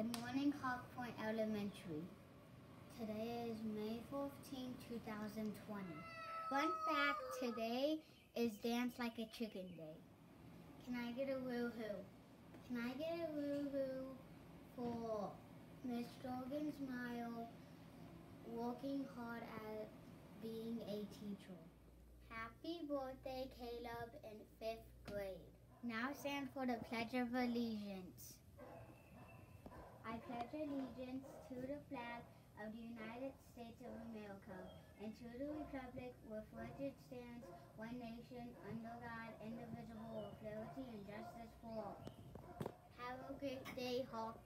Good morning, Hawk Point Elementary. Today is May 14, 2020. Fun fact today is Dance Like a Chicken Day. Can I get a woohoo? Can I get a woohoo for Miss Jorgen's Smile working hard at being a teacher? Happy birthday, Caleb, in fifth grade. Now stand for the Pledge of Allegiance. Pledge allegiance to the flag of the United States of America and to the republic with which it stands, one nation, under God, indivisible, with liberty and justice for all. Have a great day, Hawk